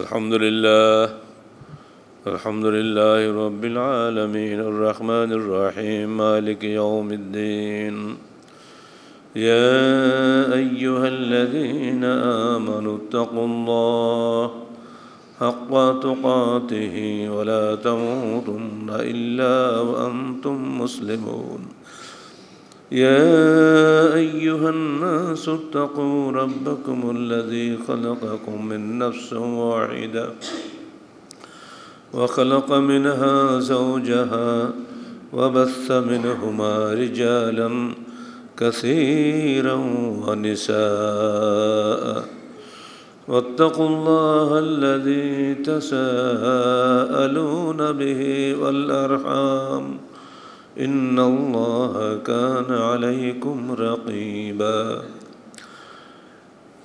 الحمد لله. الحمد لله رب العالمين. الرحمن الرحيم. مالك يوم الدين. يا أيها الذين آمنوا اتقوا الله حق تقاته ولا تموتن إلا وأنتم مسلمون. يا أيها الناس اتقوا ربكم الذي خلقكم من نفس واحدة وخلق منها زوجها وبث منهما رجالا كثيرا ونساء واتقوا الله الذي تساءلون به والأرحام إن الله كان عليكم رقيبا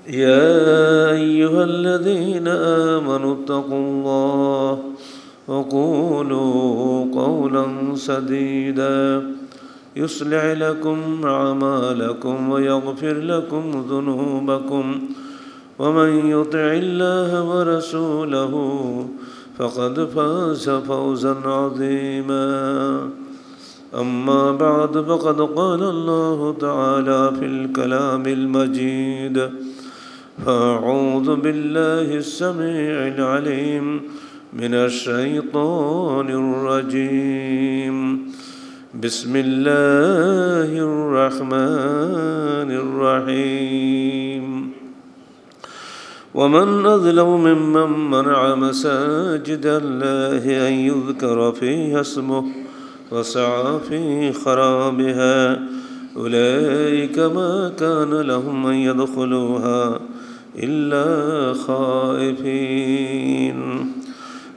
يا أيها الذين آمنوا اتقوا الله وقولوا قولا سديدا يصلح لكم أعمالكم ويغفر لكم ذنوبكم ومن يطع الله ورسوله فقد فاز فوزا عظيما أما بعد فقد قال الله تعالى في الكلام المجيد فأعوذ بالله السميع العليم من الشيطان الرجيم. بسم الله الرحمن الرحيم. ومن أظلم ممن منع مساجد الله أن يذكر فيها اسمه وسعى في خرابها. أولئك ما كان لهم أن يدخلوها إلا خائفين.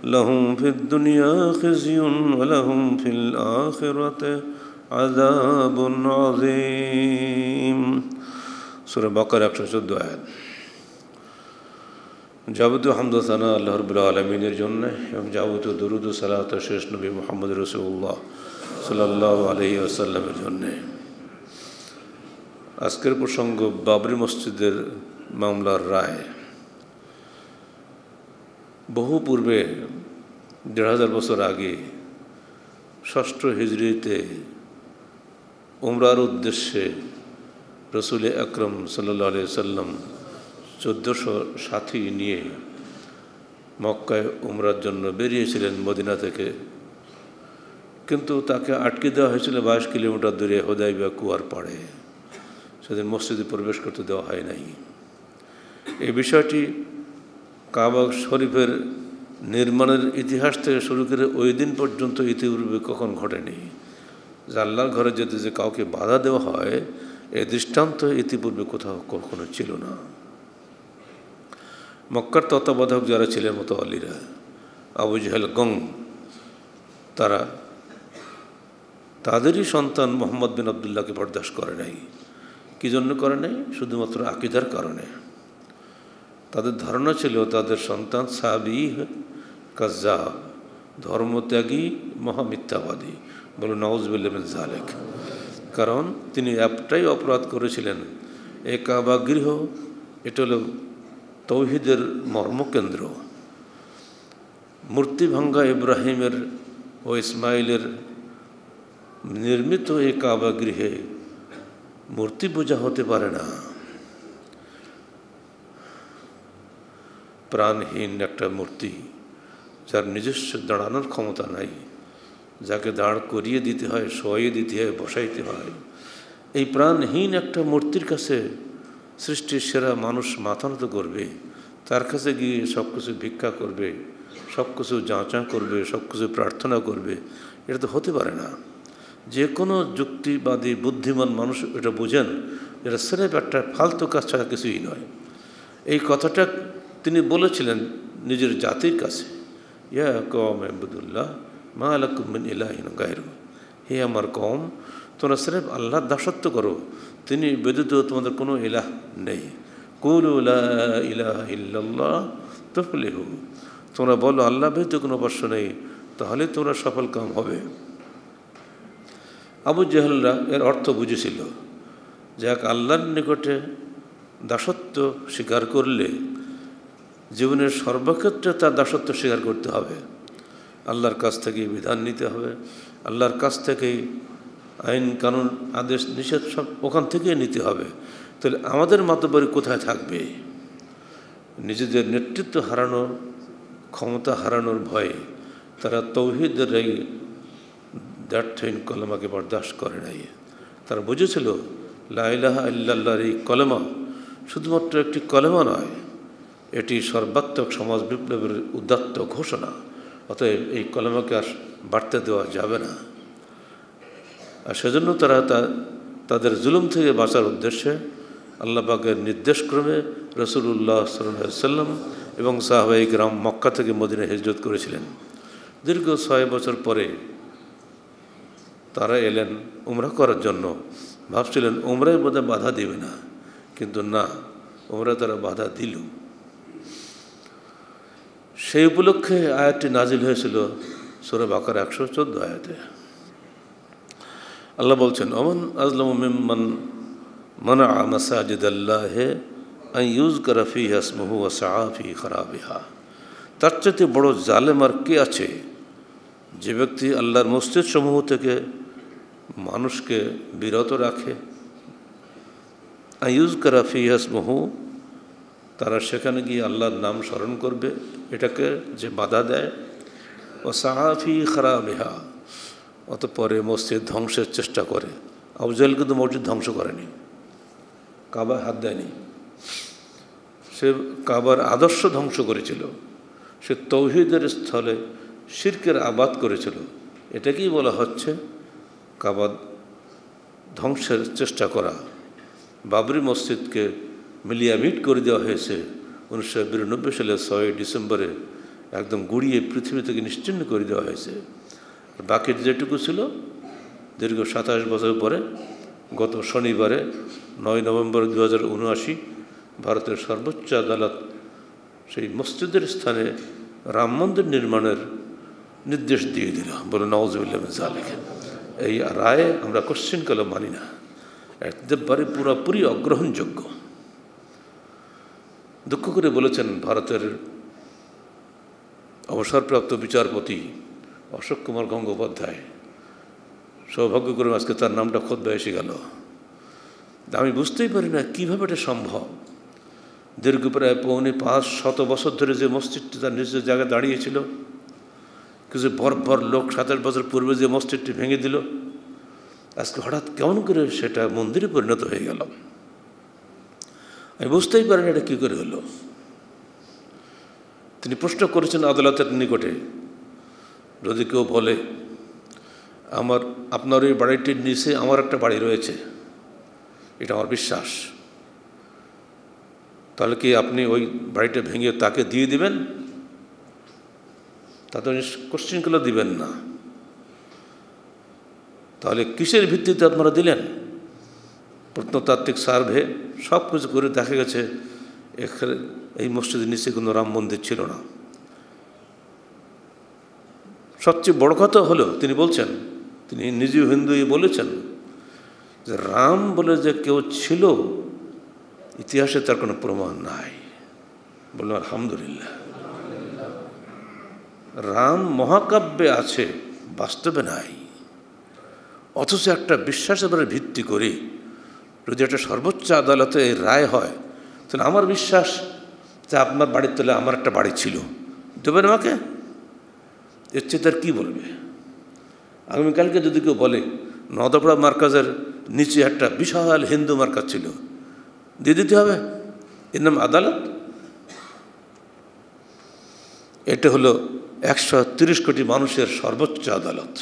لهم في الدنيا خزي ولهم في الآخرة عذاب عظيم. سورة بقرة 114 آيات যাবতীয় হামদানা আল্লাহ রবুল্লা আলমিনের জন্য এবং যাবতীয় দরুদ সালাত শেষ নবী মোহাম্মদ রসুল্লাহ সাল্লাহ আলহি আসাল্লামের জন্যে। আজকের প্রসঙ্গ বাবরি মসজিদের মামলার রায়। বহু পূর্বে দেড় হাজার বছর আগে ষষ্ঠ হিজড়িতে উমরার উদ্দেশ্যে রসুল আকরম সাল্লা সাল্লাম চোদ্দোশো সাথী নিয়ে মক্কায় উমরার জন্য বেরিয়েছিলেন মদিনা থেকে। কিন্তু তাকে আটকে দেওয়া হয়েছিল বাইশ কিলোমিটার দূরে হোদাইবা কুয়ার পাড়ে। সেদিন মসজিদে প্রবেশ করতে দেওয়া হয় নাই। এই বিষয়টি কাবা শরীফের নির্মাণের ইতিহাস থেকে শুরু করে ওই দিন পর্যন্ত ইতিপূর্বে কখন ঘটেনি, যে আল্লাহর ঘরে যদি যে কাউকে বাধা দেওয়া হয়, এ দৃষ্টান্ত ইতিপূর্বে কোথাও কখনো ছিল না। মক্কার তত্ত্বাবধায়ক যারা ছিলেন মতো আলীরা আবু জাহেল গং, তারা তাদেরই সন্তান মোহাম্মদ বিন আবদুল্লাহকে বরদাস্ত করে নাই। কী জন্য করে নাই? শুধুমাত্র আকিদার কারণে। তাদের ধারণা ছিল তাদের সন্তান সাবি কাজা ধর্মত্যাগী, মহামিথ্যাবাদী। বলে নওয়াজবিল্লাবিন জালেক কারণ তিনি একটাই অপরাধ করেছিলেন, এ কাবা গৃহ, এটা হলো তৌহিদের মর্মকেন্দ্র। মূর্তি ভাঙ্গা ইব্রাহিমের ও ইসমাইলের নির্মিত এই কাবা গৃহে মূর্তি পূজা হতে পারে না। প্রাণহীন একটা মূর্তি যার নিজস্ব দাঁড়ানোর ক্ষমতা নাই, যাকে দাঁড় করিয়ে দিতে হয়, শোয়াইয়ে দিতে হয়, বসাইতে হয়। এই প্রাণহীন একটা মূর্তির কাছে সৃষ্টির সেরা মানুষ মাথানত করবে, তার কাছে গিয়ে সব কিছু ভিক্ষা করবে সব কিছু যাঁচা করবে সব কিছু প্রার্থনা করবে, এটা তো হতে পারে না। যে কোনো যুক্তিবাদী, বুদ্ধিমান মানুষ এটা বোঝেন, এটা সেরেফ একটা ফালতু কাজ ছাড়া কিছুই নয়। এই কথাটা তিনি বলেছিলেন নিজের জাতির কাছে। ইয়া কম আহমদুল্লাহ মা আলাকুমিন ইলাহিন গায়রু হে আমার কম তোমরা সেরেফ আল্লাহর দাসত্ব করো তিনি ব্যতীত তোমাদের কোনো ইলাহ নেই। কুল ইলাহ ইল্লাল্লাহ তফলেহু। তোমরা বলো, আল্লাহ ব্যতীত কোনো উপাস্য নেই, তাহলে তোমরা সফল কাম হবে। আবু জাহলরা এর অর্থ বুঝেছিল যে এক আল্লাহর নিকটে দাসত্ব স্বীকার করলে জীবনের সর্বক্ষেত্রে তার দাসত্ব স্বীকার করতে হবে। আল্লাহর কাছ থেকে বিধান নিতে হবে, আল্লাহর কাছ থেকেই আইন কানুন আদেশ নিষেধ সব ওখান থেকেই নিতে হবে। তাহলে আমাদের মাতবাড়ি কোথায় থাকবে? নিজেদের নেতৃত্ব হারানোর ক্ষমতা হারানোর ভয়ে তারা তৌহিদের এই দ্যার্থহীন কলমাকে বরদাস্ত করে নাই। তারা বুঝেছিল লাইলাহা ইল্লাল্লাহর এই কলমা শুধুমাত্র একটি কলমা নয়, এটি সর্বাত্মক সমাজ বিপ্লবের উদাত্ত ঘোষণা, অতএব এই কলমাকে আর বাড়তে দেওয়া যাবে না। আর সেজন্য তারা তা, তাদের জুলুম থেকে বাঁচার উদ্দেশ্যে আল্লাহ পাকের নির্দেশক্রমে রসুল্লাহ সাল্লাম এবং সাহবাই গ্রাম মক্কা থেকে মদিনে হিজরত করেছিলেন। দীর্ঘ ছয় বছর পরে তারা এলেন উমরা করার জন্য। ভাবছিলেন, উমরায় বোধহয় বাধা দেবে না। কিন্তু না, উমরা তারা বাধা দিল। সেই উপলক্ষে আয়াতটি নাজিল হয়েছিল সোরে বাকার একশো চোদ্দ আয়াতে। আল্লাহ বলছেন অমন আজলম মিম্মান মানা মাসাজিদ আল্লাহে ইউজ করাফি হাসমহু সাফি খারাবিহা। তার চাইতে বড় জালেম আর কে আছে? যে ব্যক্তি আল্লাহর মসজিদ সমূহ থেকে মানুষকে বিরত রাখে। আইউজ করাফি হাসমহু তারা সেখানে গিয়ে আল্লাহর নাম স্মরণ করবে। এটাকে যে বাধা দেয় ও সাহাফি খারাবিহা। অতপরে মসজিদ ধ্বংসের চেষ্টা করে। আফজাল কিন্তু মসজিদ ধ্বংস করেনি। কাবা হাত দেয়নি। সে কাবার আদর্শ ধ্বংস করেছিল। সে তৌহিদের স্থলে শির্কের আবাদ করেছিল। এটাকেই বলা হচ্ছে কাবাদ ধ্বংসের চেষ্টা করা। বাবরি মসজিদকে মিলিয়ামিট করে দেওয়া হয়েছে উনিশশো বিরানব্বই সালের ছয় ডিসেম্বরে। একদম গুড়িয়ে পৃথিবী থেকে নিশ্চিন্ন করে দেওয়া হয়েছে। বাকি যেটুকু ছিল, দীর্ঘ সাতাশ বছর পরে, গত শনিবারে নয় নভেম্বর দু উনআশি, ভারতের সর্বোচ্চ আদালত সেই মসজিদের স্থানে রাম মন্দির নির্মাণের নির্দেশ দিয়ে দিল। বলে নওয়াজুল্লাহ জালেক এই রায়ে আমরা কোশ্চিন কালে মানি না। একবারে পুরোপুরি অগ্রহণযোগ্য। দুঃখ করে বলেছেন ভারতের অবসরপ্রাপ্ত বিচারপতি অশোক কুমার গঙ্গোপাধ্যায়। সৌভাগ্য করে আজকে তার নামটা খোদ এসে গেল। আমি বুঝতেই পারি না কীভাবে এটা সম্ভব। দীর্ঘ প্রায় পৌনে পাঁচ শত বছর ধরে যে মসজিদটি তার নিজের জায়গায় দাঁড়িয়েছিল, কিছু বরবর লোক সাতাশ বছর পূর্বে যে মসজিদটি ভেঙে দিল, আজকে হঠাৎ কেমন করে সেটা মন্দিরে পরিণত হয়ে গেল। আমি বুঝতেই পারি না এটা কী করে হলো। তিনি প্রশ্ন করেছেন আদালতের নিকটে যদি কেউ বলে, আমার, আপনার ওই বাড়িটির নিচে আমার একটা বাড়ি রয়েছে, এটা আমার বিশ্বাস। তাহলে কি আপনি ওই বাড়িটা ভেঙে তাকে দিয়ে দিবেন? তাতে কোশ্চিনগুলো দিবেন না। তাহলে কিসের ভিত্তিতে আপনারা দিলেন? প্রত্নতাত্ত্বিক সার্ভে সব কিছু করে দেখা গেছে, এখানে এই মসজিদের নিচে কোনো রাম মন্দির ছিল না। সবচেয়ে বড় কথা হলো, তিনি বলছেন, তিনি নিজেও হিন্দু বলেছেন যে রাম বলে যে কেউ ছিল, ইতিহাসে তার কোনো প্রমাণ নাই। বললাম আলহামদুলিল্লাহ। রাম মহাকাব্যে আছে, বাস্তবে নাই। অথচ একটা বিশ্বাসের ভিত্তি করে, যদি একটা সর্বোচ্চ আদালতে রায় হয়, তাহলে আমার বিশ্বাস যে আপনার বাড়ির তলে আমার একটা বাড়ি ছিল। দেবেন আমাকে? এর চেয়ে তার কী বলবে? আগামীকালকে যদি কেউ বলে নদপড়া মার্কাজের নিচে একটা বিশাল হিন্দু মার্কাজ ছিল, দিয়ে দিতে হবে? এর নাম আদালত? এটা হলো একশো তিরিশ কোটি মানুষের সর্বোচ্চ আদালত।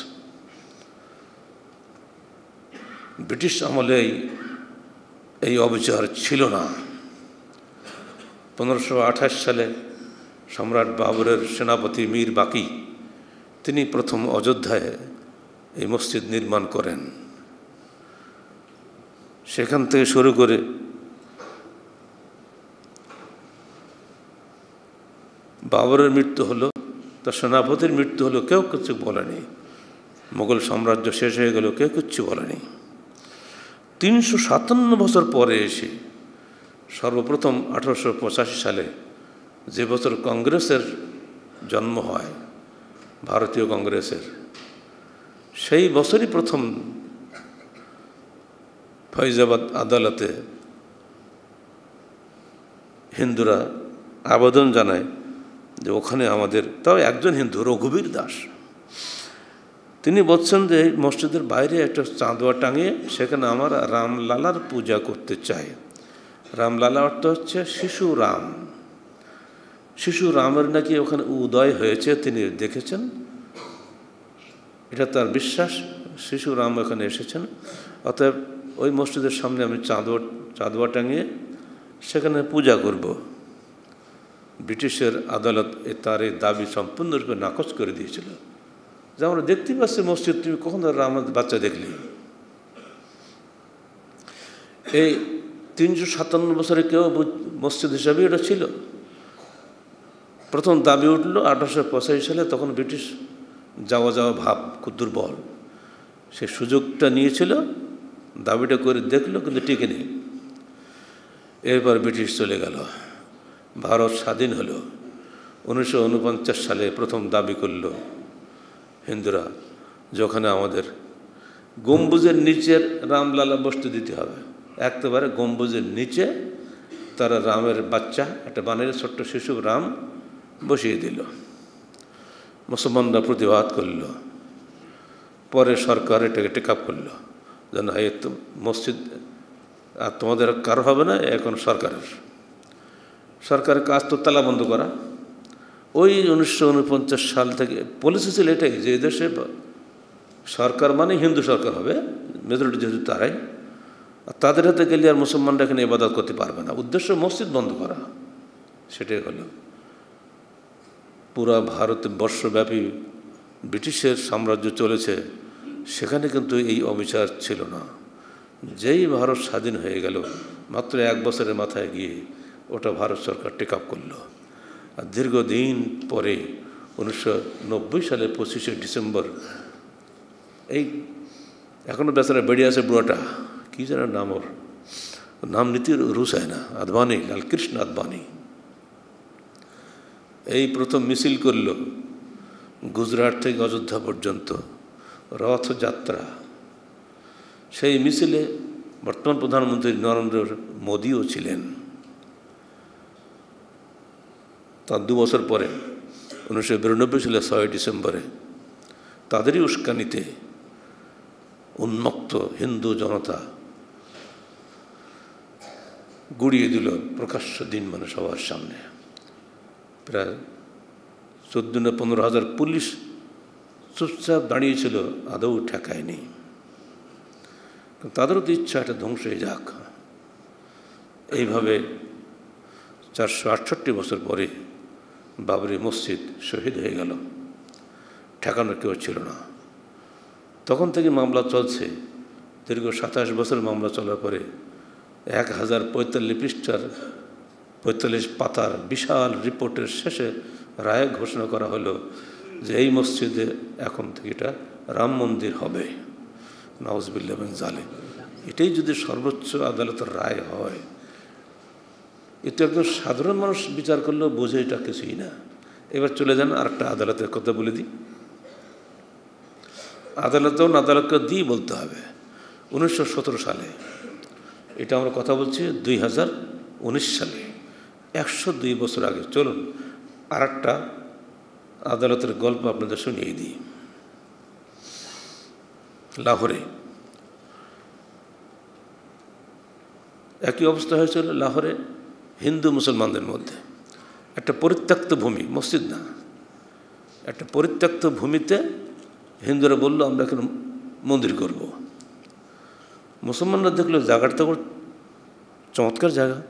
ব্রিটিশ আমলে এই অবিচার ছিল না। পনেরোশো সালে সম্রাট বাবরের সেনাপতি মীর বাকি তিনি প্রথম অযোধ্যায় এই মসজিদ নির্মাণ করেন। সেখান থেকে শুরু করে বাবরের মৃত্যু হলো, তার সেনাপতির মৃত্যু হলো, কেউ কিছু বলেনি। মোগল সাম্রাজ্য শেষ হয়ে গেল, কেউ কিচ্ছু বলেনি। তিনশো সাতান্ন বছর পরে এসে সর্বপ্রথম আঠারোশো পঁচাশি সালে যে বছর কংগ্রেসের জন্ম হয় ভারতীয় কংগ্রেসের। সেই বছরই প্রথম ফৈজাবাদ আদালতে হিন্দুরা আবেদন জানায় যে ওখানে আমাদের, তাও একজন হিন্দু, রঘুবীর দাস। তিনি বলছেন যে মসজিদের বাইরে একটা চাঁদোয়া টাঙিয়ে সেখানে আমার রামলালার পূজা করতে চাই। রামলালা অর্থ হচ্ছে শিশু রাম। শিশু রামের নাকি ওখানে উদয় হয়েছে তিনি দেখেছেন। এটা তার বিশ্বাস, শিশু রাম এখানে এসেছেন। অতএব ওই মসজিদের সামনে আমি চাঁদোয়া চাঁদোয়া টাঙিয়ে সেখানে পূজা করব। ব্রিটিশের আদালত এ তার এই দাবি সম্পূর্ণরূপে নাকচ করে দিয়েছিল। যে আমরা দেখতেই পাচ্ছি মসজিদ, তুমি কখন রামের বাচ্চা দেখলি? এই তিনশো সাতান্ন বছরে কেউ মসজিদ হিসাবে এটা ছিল? প্রথম দাবি উঠল আঠারোশো পঁচাশি সালে তখন ব্রিটিশ যাওয়া যাওয়া ভাব খুব দুর্বল। সে সুযোগটা নিয়েছিল, দাবিটা করে দেখল, কিন্তু টিকে নেই। এরপর ব্রিটিশ চলে গেল। ভারত স্বাধীন হলো। উনিশশো ঊনপঞ্চাশ সালে প্রথম দাবি করল, হিন্দুরা, যখন আমাদের গম্বুজের নিচের রামলালা বস্তু দিতে হবে। একেবারে গম্বুজের নিচে তারা রামের বাচ্চা, একটা বানের ছোট্ট শিশু রাম বসিয়ে দিল। মুসলমানরা প্রতিবাদ করল। পরে সরকার এটাকে টেক আপ করল। যে না এ তো মসজিদ, আর তোমাদের কারও হবে না, এখন সরকারের। সরকারের কাজ তো তালা বন্ধ করা। ওই উনিশশো উনপঞ্চাশ সাল থেকে পলিসি ছিল এটাই যে দেশে সরকার মানে হিন্দু সরকার হবে মেজরিটি যেহেতু তারাই। আর তাদের হাতে গেলে আর মুসলমানরা এখানে ইবাদত করতে পারবে না। উদ্দেশ্য মসজিদ বন্ধ করা। সেটাই হলো। পুরা ভারত বর্ষব্যাপী ব্রিটিশের সাম্রাজ্য চলেছে, সেখানে কিন্তু এই অবিচার ছিল না। যেই ভারত স্বাধীন হয়ে গেল, মাত্র এক বছরের মাথায় গিয়ে ওটা ভারত সরকার টেক আপ করল। আর দীর্ঘদিন পরে উনিশশো নব্বই সালে পঁচিশে ডিসেম্বর, এই এখনও বেচারা বেরিয়ে আছে বুড়োটা, কী যেন নাম ওর, নাম নীতির রুসায় না, আদবানি, লালকৃষ্ণ আদবানি। এই প্রথম মিছিল করল গুজরাট থেকে অযোধ্যা পর্যন্ত, রথযাত্রা। সেই মিছিলে বর্তমান প্রধানমন্ত্রী নরেন্দ্র মোদীও ছিলেন। তার দু বছর পরে, উনিশশো বিরানব্বই সালে ছয় ডিসেম্বরে, তাদেরই উস্কানিতে উন্মুক্ত হিন্দু জনতা গুড়িয়ে দিল প্রকাশ্য দিন মানে সবার সামনে। প্রায় চোদ্দ না পনেরো হাজার পুলিশ চুপচাপ দাঁড়িয়েছিল, আদৌ ঠেকায়নি। তাদেরও তো ইচ্ছা, এটা ধ্বংস হয়ে যাক। এইভাবে চারশো আটষট্টি বছর পরে বাবরি মসজিদ শহীদ হয়ে গেল। ঠেকানোর কেউ ছিল না। তখন থেকে মামলা চলছে। দীর্ঘ সাতাশ বছর মামলা চলার পরে এক হাজার পঁয়তাল্লিশ পৃষ্ঠার পঁয়তাল্লিশ পাতার বিশাল রিপোর্টের শেষে রায় ঘোষণা করা হলো যে এই মসজিদে এখন থেকে এটা রাম মন্দির হবে। নওয়াজবিল্লা এবং জালে এটাই যদি সর্বোচ্চ আদালতের রায় হয়, এতে একজন সাধারণ মানুষ বিচার করলেও বোঝে এটা কিছুই না। এবার চলে যান আর একটা আদালতের কথা বলে দিই। আদালতেও আদালতকে দিই বলতে হবে, উনিশশো সতেরো সালে। এটা আমরা কথা বলছি দুই হাজার উনিশ সালে। একশো দুই বছর আগে, চলুন আর একটা আদালতের গল্প আপনাদের শুনিয়ে দিই। লাহোরে একই অবস্থা হয়েছিল লাহোরে হিন্দু মুসলমানদের মধ্যে। একটা পরিত্যক্ত ভূমি, মসজিদ না। একটা পরিত্যক্ত ভূমিতে হিন্দুরা বলল, আমরা এখানে মন্দির করব। মুসলমানরা দেখল জায়গাটা তো চমৎকার জায়গা।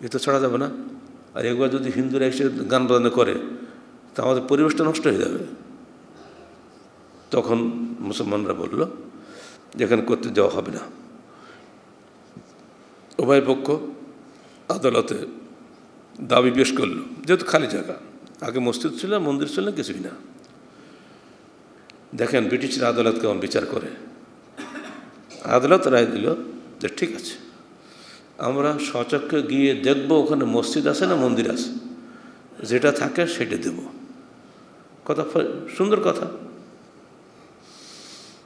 এ তো ছাড়া যাবে না। আর একবার যদি হিন্দুরা এসে গান বাজনা করে, তা আমাদের পরিবেশটা নষ্ট হয়ে যাবে। তখন মুসলমানরা বলল যেখানে করতে দেওয়া হবে না। উভয় পক্ষ আদালতে দাবি পেশ করল, যেহেতু খালি জায়গা। আগে মসজিদ ছিল, মন্দির ছিল না, কিছুই না। দেখেন, ব্রিটিশের আদালত কেমন বিচার করে? আদালত রায় দিল যে ঠিক আছে। আমরা সচক্ষে গিয়ে দেখব ওখানে মসজিদ আছে না মন্দির আছে। যেটা থাকে সেটা দেব। কথা সুন্দর কথা।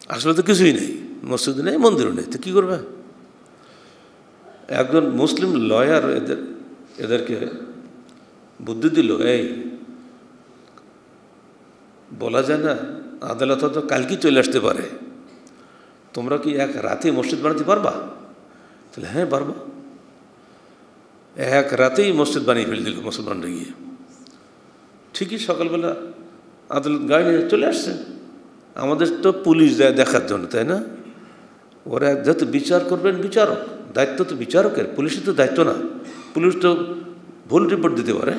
আসলে তো কিছুই নেই। মসজিদ নেই, মন্দিরও নেই। তো কী করবে? একজন মুসলিম লয়ার এদের, এদেরকে বুদ্ধি দিল, এই, বলা যায় না, আদালত তো কালকেই চলে আসতে পারে। তোমরা কি এক রাতে মসজিদ বানাতে পারবা? তাহলে হ্যাঁ পারব। এক রাতেই মসজিদ বানিয়ে ফেলে দিল মুসলমানরা গিয়ে। ঠিকই সকালবেলা আদালত গাড়ি নিয়ে চলে আসছে। আমাদের তো পুলিশ যায় দেখার জন্য, তাই না? ওরা যেহেতু বিচার করবেন বিচারক, দায়িত্ব তো বিচারকের, পুলিশের তো দায়িত্ব না। পুলিশ তো ভুল রিপোর্ট দিতে পারে।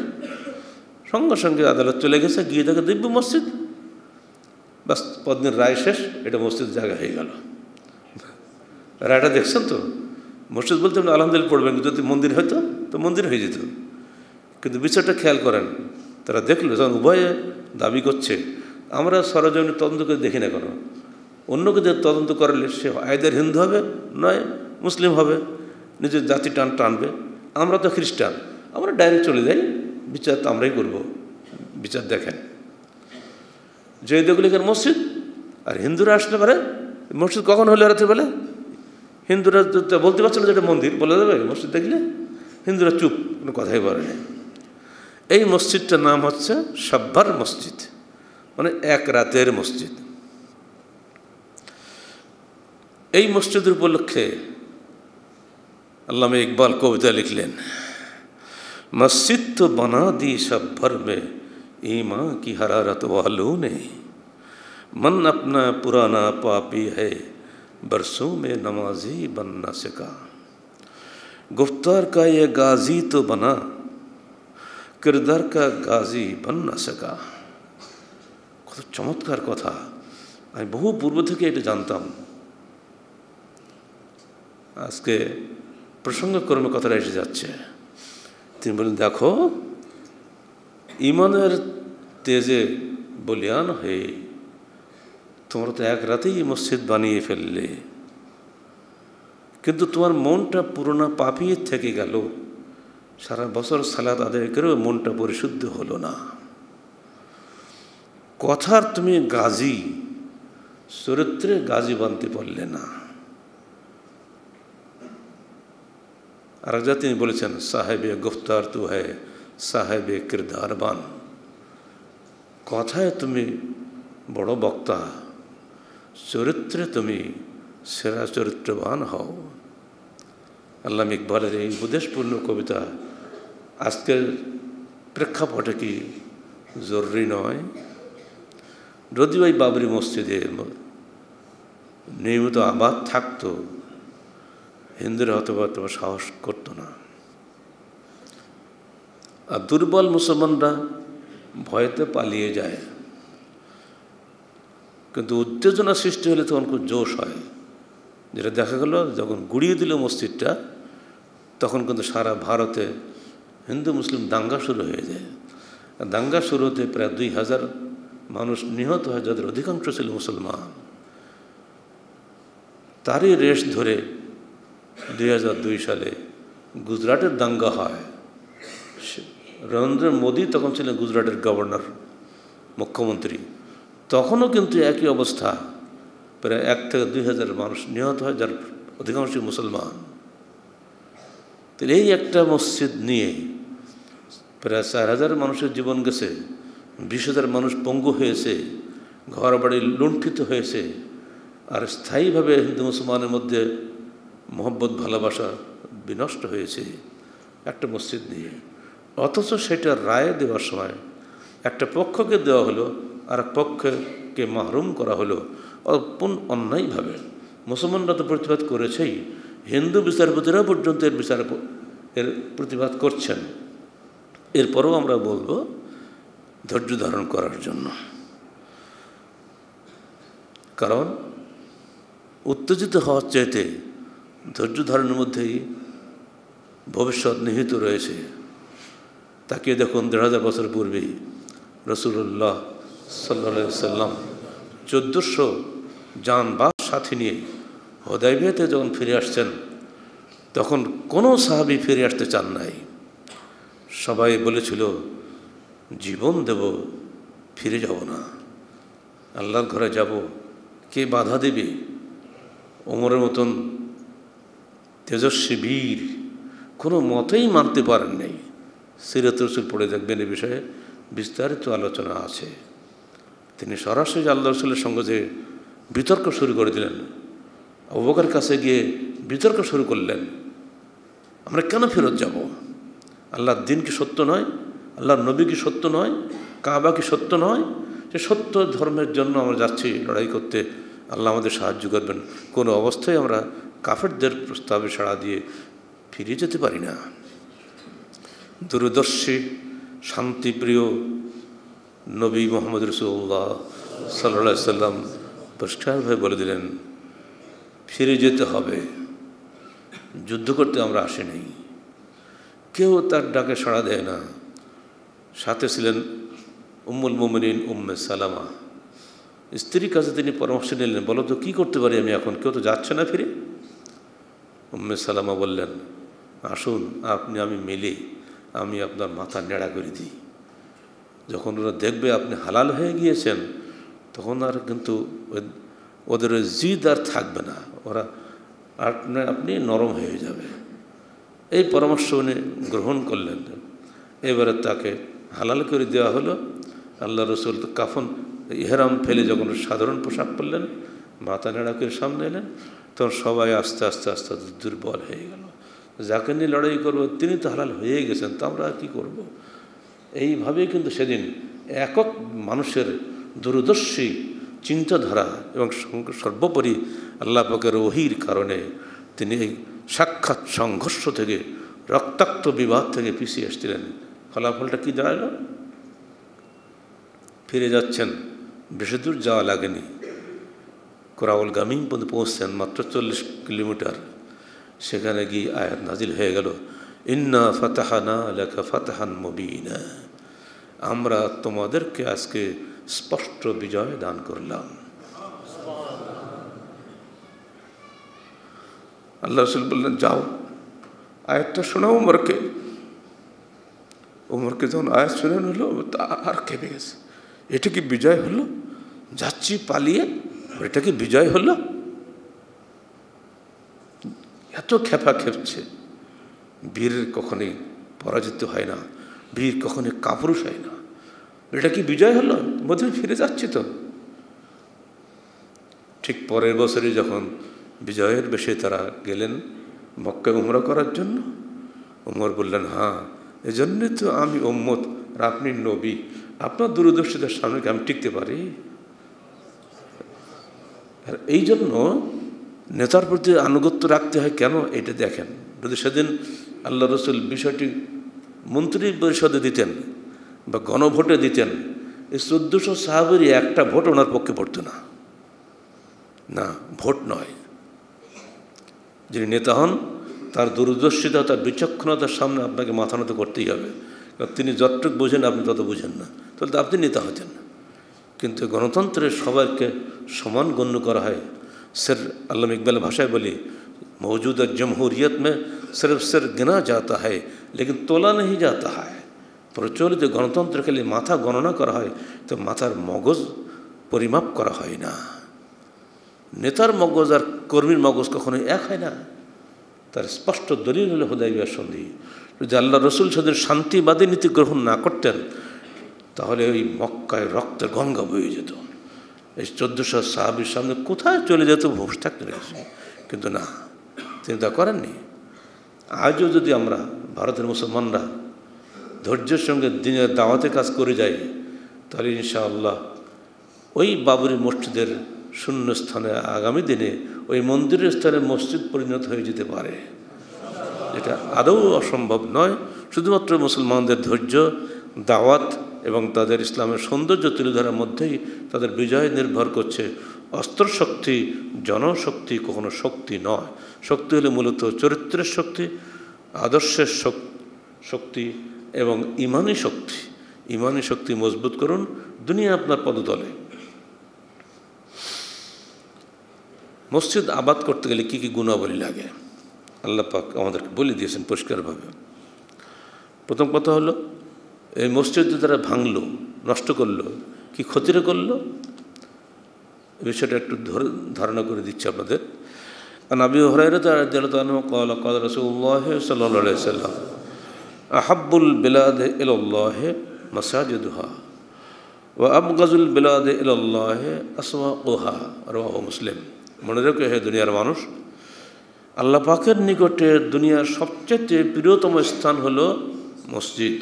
সঙ্গে সঙ্গে আদালত চলে গেছে, গিয়ে দেখে দিব্য মসজিদ। বাস পদ্মের রায় শেষ, এটা মসজিদ জায়গা হয়ে গেল। রায়টা দেখছেন তো? মসজিদ বলতে আলহামদুলিল্লাহ পড়বেন, যদি মন্দির হয়তো। তো মন্দির হয়ে যেত। কিন্তু বিচারটা খেয়াল করেন, তারা দেখল যখন উভয়ে দাবি করছে, আমরা সরজমিনে তদন্ত করে দেখি না কেন? অন্যকে যে তদন্ত করালে সে আয়দের হিন্দু হবে, নয় মুসলিম হবে, নিজের জাতি টান টানবে। আমরা তো খ্রিস্টান, আমরা ডাইরেক্ট চলে যাই, বিচার তো আমরাই করব, বিচার দেখেন। দেখলেন মসজিদ, আর হিন্দুরা আসতে পারে মসজিদ কখন হলে রাতে বলে হিন্দুরা বলতে পারছে না যে এটা মন্দির, বলে দেবে মসজিদ দেখলে? হিন্দুরা চুপ কোনো কথাই বলে না এই মসজিদটার নাম হচ্ছে সাব্বার মসজিদ মানে এক রাতের মসজিদ এই মসজিদের উপলক্ষে আল্লামে ইকবাল কবিতা লিখলেন मस्जिद तो बना दी सब भर में ईमां की हरारत वालों ने मन अपना पुराना पापी है बरसों में नमाजी बन न सका गुफ्तार का ये गाजी तो बना किरदार का गाजी बन न सका কত চমৎকার কথা আমি বহু পূর্ব থেকে এটা জানতাম আজকে প্রসঙ্গক্রমে কথাটা এসে যাচ্ছে তিনি বলেন দেখো ইমানের তেজে বলিয়ান হয়ে তোমরা তো এক রাতেই মসজিদ বানিয়ে ফেললে কিন্তু তোমার মনটা পুরোনো পাপিয়ে থেকে গেল। সারা বছর সালাদ আদায় করেও মনটা পরিশুদ্ধ হলো না। কথার তুমি গাজী চরিত্রে গাজী বানতে পারলে না। আর যা তিনি বলেছেন, সাহেবে গুফতার তু হ্যায়, সাহেবে কিরদারবান কথায় তুমি বড় বক্তা, চরিত্রে তুমি সেরা চরিত্রবান হও। আল্লাহ ইকবালের এই উপদেশপূর্ণ কবিতা আজকের প্রেক্ষাপটে কি? জরুরি নয়। যদিও এই বাবরি মসজিদে নিয়মিত আবাদ থাকতো, হিন্দুরা অথবা তোমার সাহস করতো না। আর দুর্বল মুসলমানরা ভয়তে পালিয়ে যায়। কিন্তু উত্তেজনা সৃষ্টি হলে তখন খুব জোশ হয়। যেটা দেখা গেল, যখন গুড়িয়ে দিল মসজিদটা তখন কিন্তু সারা ভারতে হিন্দু মুসলিম দাঙ্গা শুরু হয়ে যায়। দাঙ্গা শুরু হতে প্রায় দুই হাজার মানুষ নিহত হয়, যাদের অধিকাংশ ছিল মুসলমান। তারই রেশ ধরে দুই হাজার দুই সালে গুজরাটের দাঙ্গা হয়। নরেন্দ্র মোদী তখন ছিলেন গুজরাটের গভর্নর, মুখ্যমন্ত্রী। তখনও কিন্তু একই অবস্থা। প্রায় এক থেকে দুই হাজার মানুষ নিহত হয়, যার অধিকাংশই মুসলমান। তো এই একটা মসজিদ নিয়ে প্রায় চার হাজার মানুষের জীবন গেছে, বিশ হাজার মানুষ পঙ্গু হয়েছে ঘর বাড়ি লুণ্ঠিত হয়েছে, আর স্থায়ীভাবে হিন্দু মুসলমানের মধ্যে মোহব্বত, ভালোবাসা বিনষ্ট হয়েছে একটা মসজিদ নিয়ে। অথচ সেটা রায় দেওয়ার সময় একটা পক্ষকে দেওয়া হলো, আর পক্ষকে মাহরুম করা হলো অন্যায়ভাবে। মুসলমানরা তো প্রতিবাদ করেছেই হিন্দু বিচারপতিরা পর্যন্ত এর বিচার এর প্রতিবাদ করছেন। এরপরেও আমরা বলব, ধৈর্য ধারণ করার জন্য। কারণ, উত্তেজিত হওয়ার চাইতে ধৈর্য ধারণের মধ্যেই ভবিষ্যৎ নিহিত রয়েছে। তাকে দেখুন, দেড় হাজার বছর পূর্বেই রসুল্লাহ সাল্লা সাল্লাম চোদ্দোশো যান বা সাথী নিয়ে হদাইবিয়াতে যখন ফিরে আসছেন, তখন কোনো সাহাবি ফিরে আসতে চান নাই। সবাই বলেছিল, জীবন দেব, ফিরে যাব না। আল্লাহর ঘরে যাব, কে বাধা দেবে? ওমরের মতন তেজস্বী বীর কোনো মতেই মানতে পারেন নাই। সিরত রসুল পড়ে দেখবেন এ বিষয়ে বিস্তারিত আলোচনা আছে। তিনি সরাসরি আল্লাহ রসুলের সঙ্গে যে বিতর্ক শুরু করে দিলেন অবকার কাছে গিয়ে বিতর্ক শুরু করলেন। আমরা কেন ফেরত যাব? আল্লাহর দিন কি সত্য নয়? আল্লাহর নবী কি সত্য নয়? কাবা কি সত্য নয়? যে সত্য ধর্মের জন্য আমরা যাচ্ছি লড়াই করতে। আল্লাহ আমাদের সাহায্য করবেন। কোনো অবস্থায় আমরা কাফেরদের প্রস্তাবে সাড়া দিয়ে ফিরে যেতে পারি না। দূরদর্শী, শান্তিপ্রিয় নবী মোহাম্মদ রসুল্লাহ সাল্লা সাল্লাম পরিষ্কারভাবে বলে দিলেন ফিরে যেতে হবে। যুদ্ধ করতে আমরা আসিনি। কেউ তার ডাকে সাড়া দেয় না। সাথে ছিলেন উম্মুল মোমিন উম্মে সালামা। স্ত্রীর কাছে তিনি পরামর্শ নিলেন বলো তো কী করতে পারি আমি এখন? কেউ তো যাচ্ছে না ফিরে? উম্মে সালামা বললেন, আসুন, আপনি, আমি মিলে আমি আপনার মাথা নেড়া করে দিই। যখন ওরা দেখবে আপনি হালাল হয়ে গিয়েছেন, তখন আর কিন্তু ওদের ওই জিদ আর থাকবে না। ওরা আপনি আপনি নরম হয়ে যাবে। এই পরামর্শ উনি গ্রহণ করলেন। এবারে তাকে হালাল করে দেওয়া হলো। আল্লাহ রসুল কাফন, ইহরাম ফেলে যখন সাধারণ পোশাক পরলেন, মাথা নেড়া করে সামনে এলেন, তখন সবাই আস্তে আস্তে আস্তে আস্তে দুর্বল হয়ে গেল। যাকে নিয়ে লড়াই করব, তিনি তো হালাল হয়ে গেছেন, তা আমরা কী করব। এইভাবেই কিন্তু সেদিন একক মানুষের দূরদর্শী চিন্তাধারা এবং সর্বোপরি আল্লাহ পাকের ওহির কারণে তিনি এই সাক্ষাৎ সংঘর্ষ থেকে, রক্তাক্ত বিবাদ থেকে পিছিয়ে এসছিলেন ফলাফলটা কি দাঁড়াল? ফিরে যাচ্ছেন, বেশি দূর যাওয়া লাগেনি। কোরাউল গামিং পর্যন্ত পৌঁছছেন মাত্র চল্লিশ কিলোমিটার। সেখানে গিয়ে আয়াত নাজিল হয়ে গেল, ইন্না ফাতাহানা লেখা ফাতাহান মবিনা। আমরা তোমাদেরকে আজকে স্পষ্ট বিজয় দান করলাম। আল্লাহ রসুল বললেন, যাও। আয়াতটা শোনাও উমরকে। উমরকে যখন আয়াত শুনে হলো আর কেঁপে গেছে। এটা কি বিজয় হলো? যাচ্ছি, পালিয়ে, এটা কি বিজয় হলো? এত খেপা খেপছে। বীর কখনই পরাজিত হয় না। বীর কখনই কাপুরুষ হয় না। এটা কি বিজয় হলো? মধ্যে ফিরে যাচ্ছি তো। ঠিক পরের বছরই যখন বিজয়ের বেশে তারা গেলেন মক্কায় উমরা করার জন্য। উমর বললেন হ্যাঁ এজন্যে তো আমি ওম্মত আর আপনি নবী। আপনার দূরদর্শিতার সামনে আমি টিকতে পারি? আর এই জন্য নেতার প্রতি আনুগত্য রাখতে হয় কেন এটা দেখেন। যদি সেদিন আল্লাহ রসুল বিষয়টি মন্ত্রী পরিষদে দিতেন বা গণভোটে দিতেন, এই চোদ্দোশো সাহাবেরই একটা ভোট ওনার পক্ষে পড়তো না। না, ভোট নয়। যিনি নেতা হন, তার দূরদর্শিতা, তার বিচক্ষণতার সামনে আপনাকে মাথা নত করতেই হবে। তিনি যতটুক বোঝেন, আপনি তত বোঝেন না। তাহলে তো আপনি নেতা হতেন না। কিন্তু গণতন্ত্রের সবাইকে সমান গণ্য করা হয়। স্যার আল্লাহ ইকবাল ভাষায় বলি, মৌজুদা জমহুরিয়ত মে সিরফ সির গিনা যাতা হয় লেকিন তোলা নেই যাতা হয় প্রচলিত গণতন্ত্র খেলে মাথা গণনা করা হয়, তো মাথার মগজ পরিমাপ করা হয় না। নেতার মগজ আর কর্মীর মগজ কখনো এক হয় না। তার স্পষ্ট দলিল হলে হুদাইবিয়ার সন্ধি। যদি আল্লাহ রসুল সাদের শান্তিবাদী নীতি গ্রহণ না করতেন, তাহলে ওই মক্কায় রক্তের গঙ্গা বয়ে যেত। এই চোদ্দোশো সাহাবির সামনে কোথায় চলে যেত ভোস থাকতে রেখেছে কিন্তু না, তিনি তা করেননি। আজও যদি আমরা ভারতের মুসলমানরা ধৈর্যের সঙ্গে দিনের দাওয়াতে কাজ করে যাই, তাহলে ইনশাআল্লাহ ওই বাবরি মসজিদের শূন্য স্থানে আগামী দিনে ওই মন্দিরের স্থানে মসজিদ পরিণত হয়ে যেতে পারে। এটা আদৌ অসম্ভব নয়। শুধুমাত্র মুসলমানদের ধৈর্য, দাওয়াত এবং তাদের ইসলামের সৌন্দর্য তুলে ধরার মধ্যেই তাদের বিজয় নির্ভর করছে। অস্ত্রশক্তি, জনশক্তি কখনো শক্তি নয়। শক্তি হলে মূলত চরিত্রের শক্তি, আদর্শের শক্তি এবং ইমানি শক্তি। ইমানি শক্তি মজবুত করুন, দুনিয়া আপনার পদতলে। মসজিদ আবাদ করতে গেলে কী কী গুণাবলী লাগে? আল্লাহ পাক আমাদেরকে বলে দিয়েছেন পরিষ্কারভাবে। প্রথম কথা হলো, এই মসজিদ তারা ভাঙল, নষ্ট করল, কি ক্ষতির করল? বিষয়টা একটু ধারণা করে দিচ্ছে আপনাদের। নবী হরাইরতাল রসুল্লাহ সাল্লাম আহাবুল বিলাদ এল্লাহ মসাজিদুহা ও আবগাজুল বিলাদ এল্লাহ আসমা ওহা রওয়া মুসলিম। মনে রেখে, হে দুনিয়ার মানুষ, আল্লাহ পাকের নিকটে দুনিয়ার সবচেয়ে প্রিয়তম স্থান হল মসজিদ।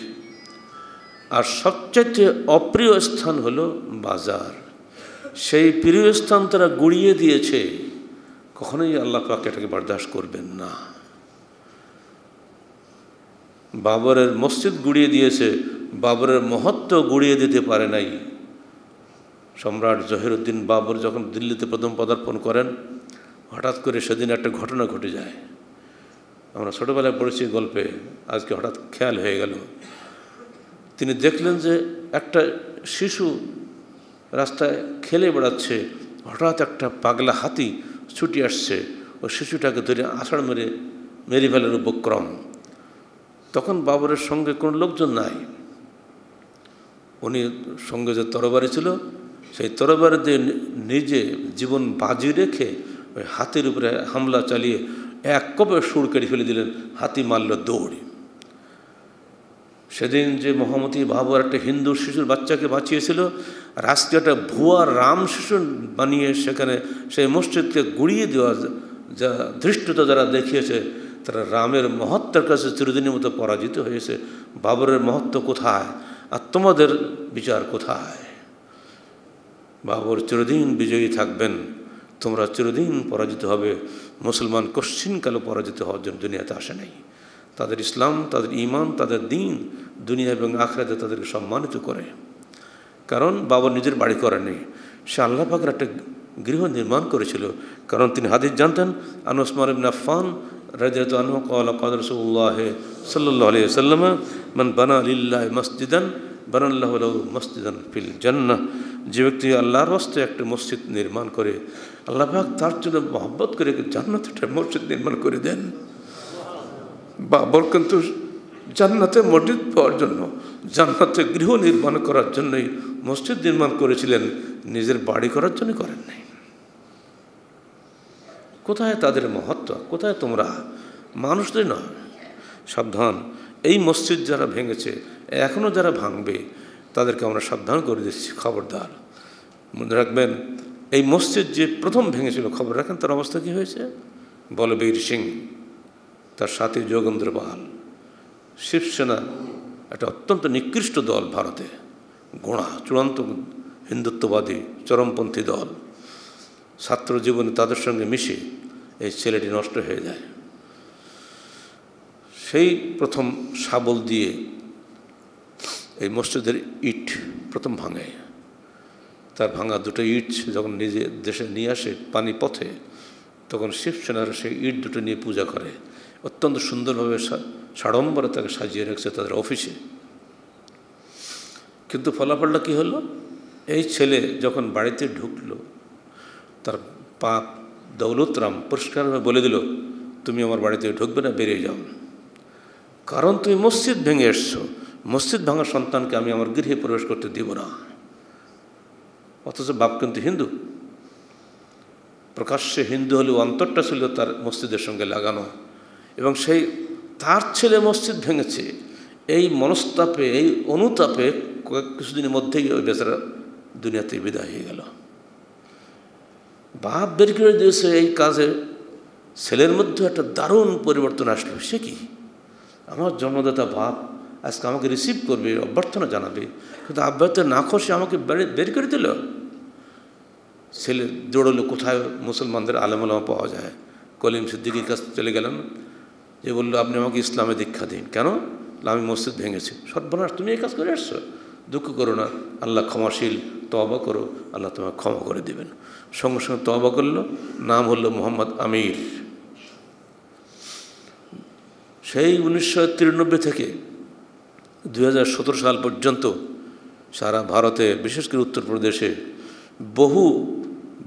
আর সবচেয়ে অপ্রিয় স্থান হল বাজার। সেই প্রিয় স্থান তারা গুড়িয়ে দিয়েছে, কখনোই আল্লাহ পাক এটাকে বরদাস্ত করবেন না। বাবরের মসজিদ গুড়িয়ে দিয়েছে, বাবরের মহত্ব গুড়িয়ে দিতে পারে নাই। সম্রাট জহিরুদ্দিন বাবর যখন দিল্লিতে প্রথম পদার্পণ করেন, হঠাৎ করে সেদিন একটা ঘটনা ঘটে যায়। আমরা ছোটোবেলায় পড়েছি গল্পে, আজকে হঠাৎ খেয়াল হয়ে গেল। তিনি দেখলেন যে একটা শিশু রাস্তায় খেলে বেড়াচ্ছে, হঠাৎ একটা পাগলা হাতি ছুটি আসছে, ও শিশুটাকে ধরে আষাঢ় মেরে মেরে ফেলার উপক্রম। তখন বাবরের সঙ্গে কোনো লোকজন নাই। উনি সঙ্গে যে তরবারি ছিল সেই তরবারি দিয়ে নিজে জীবন বাজি রেখে ওই হাতির উপরে হামলা চালিয়ে এক কপে সুর কেটে ফেলে দিলেন, হাতি মারল দৌড়। সেদিন যে মহামতি বাবর একটা হিন্দু শিশুর বাচ্চাকে বাঁচিয়েছিল রাষ্ট্রীয় একটা ভুয়া রাম শিশু বানিয়ে সেখানে সেই মসজিদকে গুড়িয়ে দেওয়া যা ধৃষ্টতা যারা দেখিয়েছে, তারা রামের মহত্বের কাছে চিরদিনের মতো পরাজিত হয়েছে। বাবরের মহত্ব কোথায়? আর তোমাদের বিচার কোথায়? বাবর চিরদিন বিজয়ী থাকবেন, তোমরা চিরদিন পরাজিত হবে। মুসলমান কশ্চিনকালে পরাজিত হওয়ার জন্য দুনিয়াতে আসে নাই। তাদের ইসলাম, তাদের ইমান তাদের দিন দুনিয়া এবং আখড়াতে তাদেরকে সম্মানিত করে। কারণ বাবর নিজের বাড়ি করেনি সে আল্লাহ পাকের একটা গৃহ নির্মাণ করেছিল। কারণ তিনি হাদিস জানতেন আনুসমান ইবন আফান রাজিয়াত আনহু কলা কদ রসুল্লাহ সাল্লাহ আলিয়া সাল্লাম মান বানা আলিল্লাহ মসজিদান বানাল্লাহ মসজিদান ফিল জান্না যে ব্যক্তি আল্লাহর হস্তে একটা মসজিদ নির্মাণ করে আল্লাহবাক তার জন্য মহব্বত করে জান্নাত একটা মসজিদ নির্মাণ করে দেন। বাবর কিন্তু জান্নাতে মসজিদ পাওয়ার জন্য, জান্নাতে গৃহ নির্মাণ করার জন্যই মসজিদ নির্মাণ করেছিলেন, নিজের বাড়ি করার জন্য করেন নাই। কোথায় তাদের মহত্ব? কোথায় তোমরা? মানুষদের নয়। সাবধান, এই মসজিদ যারা ভেঙেছে এখনও যারা ভাঙবে তাদেরকে আমরা সাবধান করে দিচ্ছি, খবরদার। মনে রাখবেন, এই মসজিদ যে প্রথম ভেঙেছিল, খবর রাখেন, তার অবস্থা কী হয়েছে? বলবীর সিং, তার সাথে যোগেন্দ্র পাল, শিবসেনা, একটা অত্যন্ত নিকৃষ্ট দল ভারতে গোড়া চূড়ান্ত হিন্দুত্ববাদী, চরমপন্থী দল। ছাত্র জীবনে তাদের সঙ্গে মিশে এই ছেলেটি নষ্ট হয়ে যায়। সেই প্রথম শাবল দিয়ে এই মসজিদের ইট প্রথম ভাঙে। তার ভাঙা দুটো ইট যখন নিজে দেশে নিয়ে আসে পানি পথে, তখন শিবসেনারা সেই ইট দুটো নিয়ে পূজা করে। অত্যন্ত সুন্দরভাবে সাড়ম্বরে তাকে সাজিয়ে রেখেছে তাদের অফিসে। কিন্তু ফলাফলটা কী হলো? এই ছেলে যখন বাড়িতে ঢুকলো, তার পাপ দৌলতরাম পরিষ্কারভাবে বলে দিল, তুমি আমার বাড়িতে ঢুকবে না, বেরিয়ে যাও। কারণ তুমি মসজিদ ভেঙে এসছো। মসজিদ ভাঙা সন্তানকে আমি আমার গৃহে প্রবেশ করতে দিব না। অথচ বাপ কিন্তু হিন্দু। প্রকাশ্যে হিন্দু হলেও অন্তরটা ছিল তার মসজিদের সঙ্গে লাগানো। এবং সেই তার ছেলে মসজিদ ভেঙেছে। এই মনস্তাপে, এই অনুতাপে কয়েক কিছুদিনের মধ্যেই ওই বেচারা দুনিয়াতে বিদায় হয়ে গেল। বাপ বের করে দিয়েছে এই কাজে। ছেলের মধ্যে একটা দারুণ পরিবর্তন আসলো। সে কি? আমার জন্মদাতা বাপ আজকে আমাকে রিসিভ করবে, অভ্যর্থনা জানাবে। কিন্তু আব্বাতে না খসে আমাকে বের করে দিল। ছেলে দৌড়লো, কোথায় মুসলমানদের আলমালামা পাওয়া যায়? কলিম সিদ্দিকির কাছে চলে গেলাম। যে বলল, আপনি আমাকে ইসলামে দীক্ষা দিন। কেন? আমি মসজিদ ভেঙেছি। সর্বনাশ, তুমি এই কাজ করে আসছো? দুঃখ করো না। আল্লাহ ক্ষমাশীল তবা করো। আল্লাহ তোমাকে ক্ষমা করে দেবেন। সঙ্গে সঙ্গে তবা করল। নাম হলো মোহাম্মদ আমির। সেই উনিশশো তিরানব্বই থেকে দু হাজার সতেরো সাল পর্যন্ত সারা ভারতে, বিশেষ করে উত্তরপ্রদেশে, বহু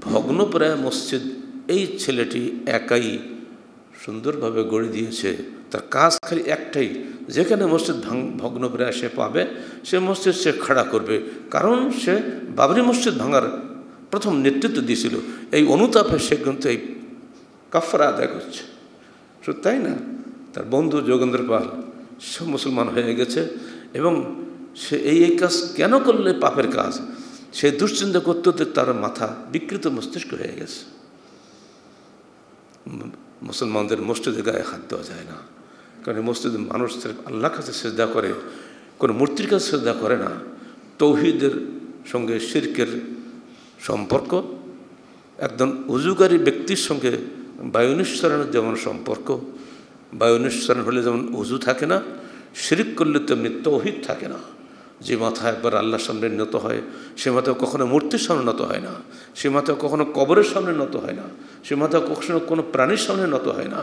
ভগ্নপ্রায় মসজিদ এই ছেলেটি একাই সুন্দরভাবে গড়ে দিয়েছে। তার কাজ খালি একটাই, যেখানে মসজিদ ভাঙ ভগ্ন প্রায় সে পাবে, সে মসজিদ সে খাড়া করবে। কারণ সে বাবরি মসজিদ ভাঙার প্রথম নেতৃত্ব দিয়েছিল। এই অনুতাপে সে কিন্তু এই কাফরা আদায় করছে। শুধু তাই না? তার বন্ধু যোগেন্দ্র পাল সে মুসলমান হয়ে গেছে এবং সে এই এই কাজ কেন করলে পাপের কাজ? সে দুশ্চিন্তা করতে তার মাথা বিকৃত মস্তিষ্ক হয়ে গেছে। মুসলমানদের মসজিদে গায়ে হাত দেওয়া যায় না। কারণ মসজিদে মানুষ আল্লাহ কাছে শ্রদ্ধা করে, কোনো মূর্তির কাছে শ্রদ্ধা করে না। তৌহিদের সঙ্গে শির্কের সম্পর্ক, একজন উজুকারী ব্যক্তির সঙ্গে বায়ুনিঃসরণের যেমন সম্পর্ক বায়ুনিঃসরণ হলে যেমন উজু থাকে না, শিরিক করলে তেমনি তৌহিদ থাকে না। যে মাথা একবার আল্লাহর সামনে নত হয়, সে মাথা কখনো মূর্তির সামনে নত হয় না, সে মাথা কখনো কবরের সামনে নত হয় না, সে মাথা কখনো কোনো প্রাণীর সামনে নত হয় না।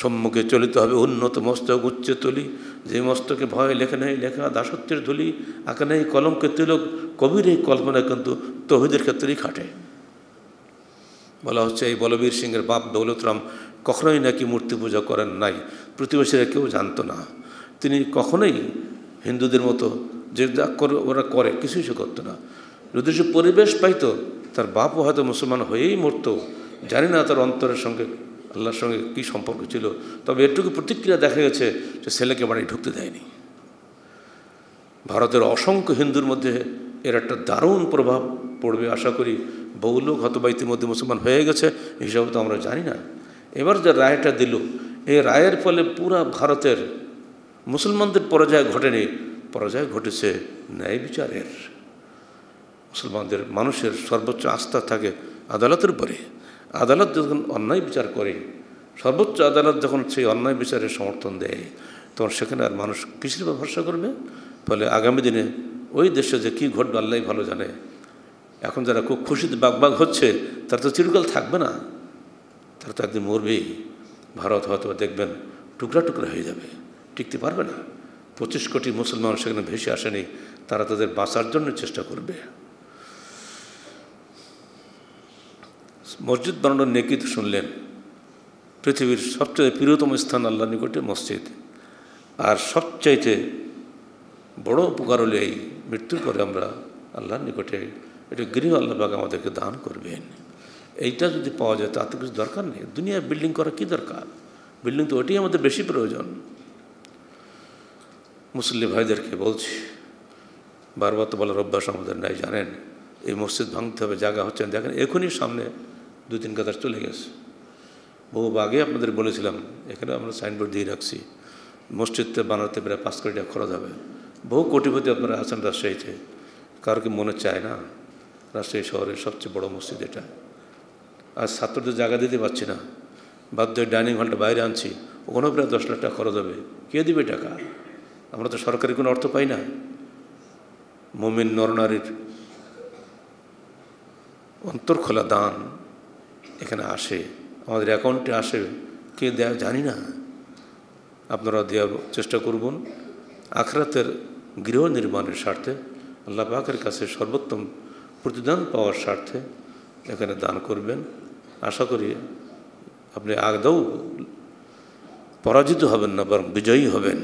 সম্মুখে চলিতে হবে উন্নত মস্তক, উচ্চে তুলি, যে মস্তকে ভয় লেখে নেই, লেখা দাসত্বের ধুলি, আঁকে নেই কলমকে তিলক, কবির এই কল্পনা কিন্তু তহিদের ক্ষেত্রেই খাটে। বলা হচ্ছে এই বলবীর সিংয়ের বাপ দৌলতরাম কখনোই নাকি মূর্তি পূজা করেন নাই। প্রতিবেশীরা কেউ জানতো না। তিনি কখনোই হিন্দুদের মতো যে যা করে ওরা করে, কিছুই সে করতো না। যদি সে পরিবেশ পাইতো, তার বাপও হয়তো মুসলমান হয়েই মরত। জানি না তার অন্তরের সঙ্গে, আল্লাহর সঙ্গে কী সম্পর্ক ছিল। তবে এটুকু প্রতিক্রিয়া দেখা গেছে যে ছেলেকে বাড়ি ঢুকতে দেয়নি। ভারতের অসংখ্য হিন্দুর মধ্যে এর একটা দারুণ প্রভাব পড়বে আশা করি। বহু লোক হয়তো বা ইতিমধ্যে মুসলমান হয়ে গেছে হিসাবে তো আমরা জানি না। এবার যে রায়টা দিল, এই রায়ের ফলে পুরা ভারতের মুসলমানদের পরাজয় ঘটেনি, পরাজয় ঘটেছে ন্যায় বিচারের। মুসলমানদের মানুষের সর্বোচ্চ আস্থা থাকে আদালতের উপরে। আদালত যখন অন্যায় বিচার করে, সর্বোচ্চ আদালত যখন সেই অন্যায় বিচারের সমর্থন দেয়, তখন সেখানে আর মানুষ কিসের ভরসা করবে? ফলে আগামী দিনে ওই দেশে যে কী ঘটবে আল্লাহ ভালো জানে। এখন যারা খুব খুশিতে বাগবাগ হচ্ছে, তারা তো চিরকাল থাকবে না। তারা তো একদিন মরবেই ভারত হয়তো দেখবেন টুকরা টুকরা হয়ে যাবে। টিকতে পারবে না। পঁচিশ কোটি মুসলমান সেখানে ভেসে আসেনি, তারা তাদের বাঁচার জন্য চেষ্টা করবে। মসজিদ বানানোর নেকি শুনলেন। পৃথিবীর সবচেয়ে প্রিয়তম স্থান আল্লাহ নিকটে মসজিদ। আর সবচাইতে বড় উপকার হলে এই মৃত্যুর পরে আমরা আল্লাহর নিকটে, এটা গৃহ আল্লাহবাগ আমাদেরকে দান করবেন। এইটা যদি পাওয়া যায় তাতে কিছু দরকার নেই। দুনিয়ায় বিল্ডিং করা কি দরকার? বিল্ডিং তো ওটাই আমাদের বেশি প্রয়োজন। মুসল্লি ভাইদেরকে বলছি, বারবার তো বলার অভ্যাস আমাদের নাই, জানেন? এই মসজিদ ভাঙতে হবে, জায়গা হচ্ছে না। দেখেন, এখনই সামনে দু তিন কাতার চলে গেছে। বহু আগে আপনাদের বলেছিলাম, এখানে আমরা সাইনবোর্ড দিয়ে রাখছি, মসজিদটা বানাতে প্রায় পাঁচ কোটি টাকা খরচ হবে। বহু কোটিপতি আপনারা আছেন রাজশাহীতে। কারও কি মনে চায় না? রাজশাহী শহরের সবচেয়ে বড় মসজিদ এটা। আর ছাত্রদের জায়গা দিতে পারছি না। বাধ্য ডাইনিং হলটা বাইরে আনছি। ওখানেও প্রায় দশ লাখ টাকা খরচ হবে। কে দিবে টাকা? আমরা তো সরকারি কোনো অর্থ পাই না। মোমিন নরনারীর অন্তর খোলা দান এখানে আসে। আমাদের অ্যাকাউন্টে আসে। কে দেয় জানি না। আপনারা দেওয়ার চেষ্টা করবেন আখরাতের গৃহ নির্মাণের স্বার্থে আল্লাহ পাকের কাছে সর্বোত্তম প্রতিদান পাওয়ার স্বার্থে এখানে দান করবেন। আশা করি আপনি আগদাও পরাজিত হবেন না, বরং বিজয়ী হবেন।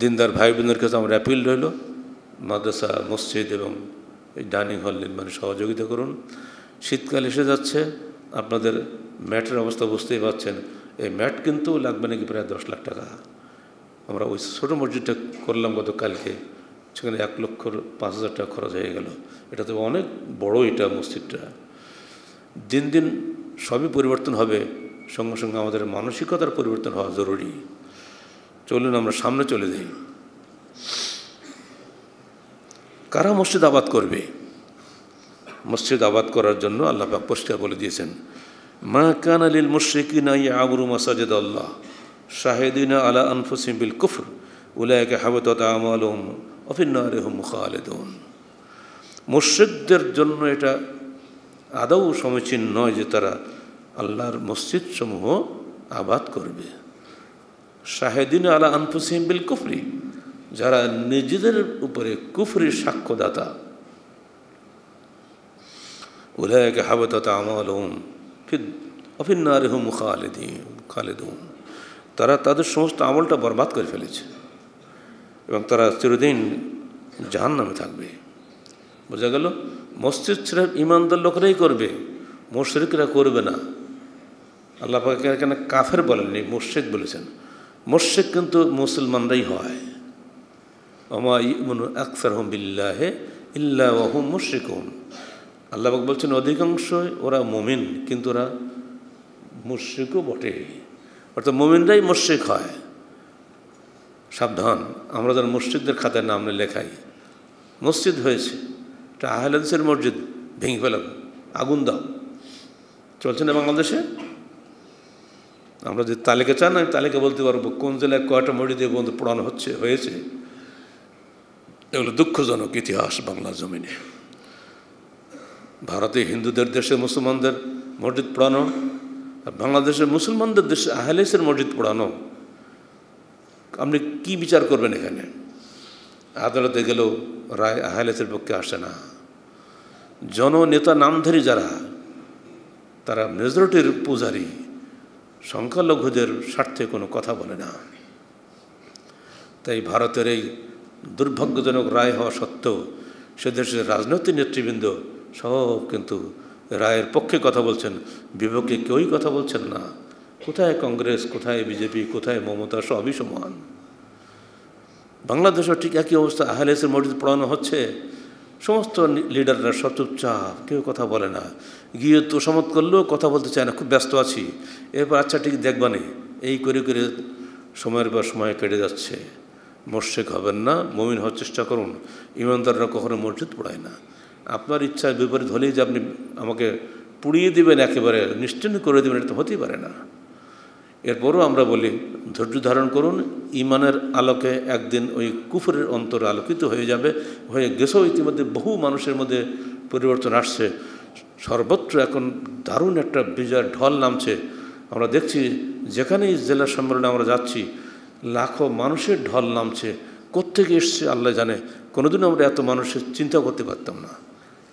দিনদার ভাই বোনের কাছে আমার অ্যাপিল রইল, মাদ্রাসা, মসজিদ এবং এই ডাইনিং হল নির্মাণে সহযোগিতা করুন। শীতকাল এসে যাচ্ছে, আপনাদের ম্যাটের অবস্থা বুঝতেই পারছেন, এই ম্যাট কিন্তু লাগবে নাকি প্রায় দশ লাখ টাকা। আমরা ওই ছোটো মসজিদটা করলাম গতকালকে। সেখানে এক লক্ষ পাঁচ হাজার টাকা খরচ হয়ে গেল। এটা তো অনেক বড় এটা মসজিদটা। দিন দিন সবই পরিবর্তন হবে, সঙ্গে সঙ্গে আমাদের মানসিকতার পরিবর্তন হওয়া জরুরি। চলুন আমরা সামনে চলে যাই। কারা মসজিদ আবাদ করবে? মসজিদ আবাদ করার জন্য আল্লাহ পাক পরিষ্কার বলে দিয়েছেন, মা কান আলিল মুশ্রিকিনা আবরু মাসাজিদ আল্লাহ শাহেদিনা আলা আনফুসিম বিল কুফর উলায়কে হাবতত আমালুম। অফিন্নারেহম খালেদুন মুশ্রিকদের জন্য এটা আদৌ সমীচীন নয় যে তারা আল্লাহর মসজিদ সমূহ আবাদ করবে। শাহেদিন আলা আনফুসিম বিল কুফরি, যারা নিজেদের উপরে কুফরির সাক্ষ্যদাতা। উদয়কে হাবততা আমল ফির অফিন্নারে হুম খালেদি খালেদুন। তারা তাদের সমস্ত আমলটা বরবাদ করে ফেলেছে। এবং তারা চিরদিন জাহান নামে থাকবে। বোঝা গেল? মসজিদ সিরাফ ইমানদার লোকরাই করবে, মুশরিকরা করবে না। আল্লাহ পাকে এখানে কাফের বলেননি মুর্শেক বলেছেন। মুর্শেক কিন্তু মুসলমানরাই হয়। আকসার হম বিল্লাহে ইল্লা ওহম মুশ্রিকুন। আল্লাহ বলছেন, অধিকাংশই ওরা মমিন, কিন্তু ওরা মুশ্রিকও বটে। অর্থাৎ মমিনরাই মুশ্রিক হয়। সাবধান। আমরা যেন মসজিদদের খাতায় নাম লেখাই। মসজিদ হয়েছে। এটা আহলাদিসের মসজিদ ভেঙে ফেলাম। আগুন দাও। চলছে না বাংলাদেশে? আমরা যে তালিকা চান, আমি তালিকা বলতে পারব, কোন জেলায় কয়টা মসজিদে বন্ধু পড়ানো হচ্ছে, হয়েছে? এগুলো দুঃখজনক ইতিহাস বাংলা জমিনে। ভারতে হিন্দুদের দেশে মুসলমানদের মসজিদ পড়ানো আর বাংলাদেশের মুসলমানদের দেশে আহলেসের মসজিদ পড়ানো আপনি কি বিচার করবেন এখানে? আদালতে গেলেও রায় আহলেসের পক্ষে আসে না। জননেতা নামধারী যারা, তারা মেজরিটির পূজারী, সংখ্যালঘুদের স্বার্থে কোনো কথা বলে না। তাই ভারতের এই দুর্ভাগ্যজনক রায় হওয়া সত্ত্বেও সে দেশের রাজনৈতিক নেতৃবৃন্দ সব কিন্তু রায়ের পক্ষে কথা বলছেন, বিপক্ষে কেউই কথা বলছেন না। কোথায় কংগ্রেস, কোথায় বিজেপি, কোথায় মমতা, সবই সমান। বাংলাদেশও ঠিক একই অবস্থা আহলেসের মসজিদ পড়ানো হচ্ছে। সমস্ত লিডাররা সব চুপচাপ কেউ কথা বলে না। গিয়ে তো সমত করলেও কথা বলতে চায় না, খুব ব্যস্ত আছি। এরপর আচ্ছা ঠিক দেখবানে এই করে করে সময়ের পর সময় কেটে যাচ্ছে। মোর্শেক হবেন না, মমিন হওয়ার চেষ্টা করুন। ইমানদাররা কখনো মসজিদ পড়ায় না। আপনার ইচ্ছার বিপরীত হলেই যে আপনি আমাকে পুড়িয়ে দেবেন একেবারে নিশ্চিন্ত করে দেবেন, এটা তো হতেই পারে না। এরপরও আমরা বলি, ধৈর্য ধারণ করুন, ইমানের আলোকে একদিন ওই কুফরের অন্তর আলোকিত হয়ে যাবে, হয়ে গেছেও ইতিমধ্যে বহু মানুষের মধ্যে পরিবর্তন আসছে। সর্বত্র এখন দারুণ একটা বিজয়ের ঢল নামছে। আমরা দেখছি যেখানেই জেলা সম্মেলনে আমরা যাচ্ছি, লাখো মানুষের ঢল নামছে। কোত্থেকে এসছে আল্লাহ জানে। কোনোদিনও আমরা এত মানুষের চিন্তা করতে পারতাম না।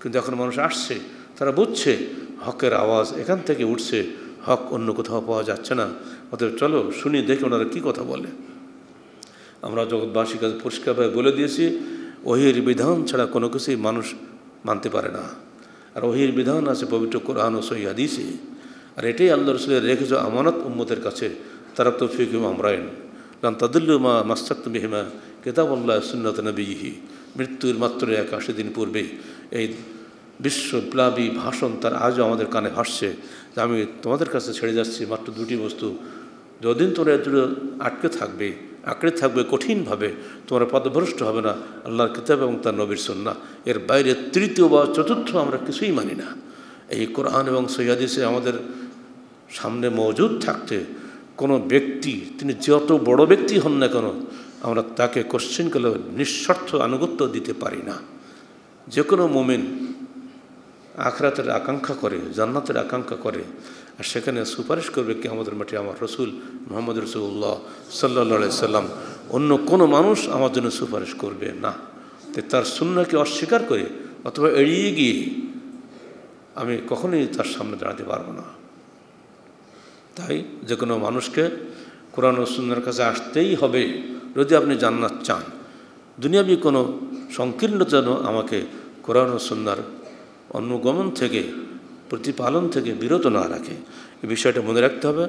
কিন্তু এখন মানুষ আসছে, তারা বুঝছে, হকের আওয়াজ এখান থেকে উঠছে। হক অন্য কোথাও পাওয়া যাচ্ছে না। অতএব চলো, শুনি, দেখি ওনারা কী কথা বলে। আমরা জগৎবাসীর কাছে পরিষ্কারভাবে বলে দিয়েছি, ওহির বিধান ছাড়া কোনো কিছুই মানুষ মানতে পারে না। আর ওহির বিধান আছে পবিত্র কোরআন ও সহি হাদিসে। আর এটাই আল্লাহ রসুলের রেখেছ আমানত উম্মতের কাছে। তারা তো ফিকুম আমরায়ন কারণ তাদুল্লু মা মাস্তাক্ত বিহিমা কেতাবল্লাহ সুন্নত নবীহি। মৃত্যুর মাত্র এক আশি দিন পূর্বেই এই বিশ্বপ্লাবী ভাষণ তার আজও আমাদের কানে ভাসছে। যে আমি তোমাদের কাছে ছেড়ে যাচ্ছি। মাত্র দুটি বস্তু। যদিন তোমরা এত আটকে থাকবে, আঁকড়ে থাকবে কঠিনভাবে, তোমরা পদভ্রষ্ট হবে না। আল্লাহর কিতাব এবং তার নবীর সন্না এর বাইরে তৃতীয় বা চতুর্থ আমরা কিছুই মানি না। এই কোরআন এবং সৈয়াদিসে আমাদের সামনে মজুদ থাকতে কোনো ব্যক্তি, তিনি যত বড় ব্যক্তি হন না কেন, আমরা তাকে কোশ্চেন করলে নিঃস্বার্থ আনুগত্য দিতে পারি না। যে কোনো মোমেন আখরাতের আকাঙ্ক্ষা করে, জান্নাতের আকাঙ্ক্ষা করে। আর সেখানে সুপারিশ করবে কি আমাদের মাঠে আমার রসুল মোহাম্মদ রসুল্লাহ সাল্লা সাল্লাম। অন্য কোনো মানুষ আমার জন্য সুপারিশ করবে না। তো তার শূন্যকে অস্বীকার করে অথবা এড়িয়ে গিয়ে আমি কখনোই তার সামনে দাঁড়াতে পারব না। তাই যে কোনো মানুষকে কোরআন ও সুন্দর কাছে আসতেই হবে যদি আপনি জান্নাত চান। দুনিয়াবি কোনো সংকীর্ণ যেন আমাকে কোরআন ও সুন্দর অনুগমন থেকে, প্রতিপালন থেকে বিরত না রাখে। এই বিষয়টা মনে রাখতে হবে।